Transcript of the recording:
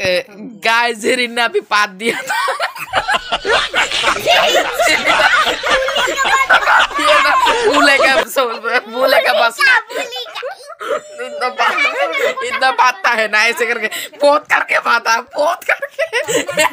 गाय Jerry ने अभी पात दिया था। ये ना, भूले का भूले का बस। इतना पाता इतना पाता है ना, ऐसे करके पोत करके पाता पोत करके।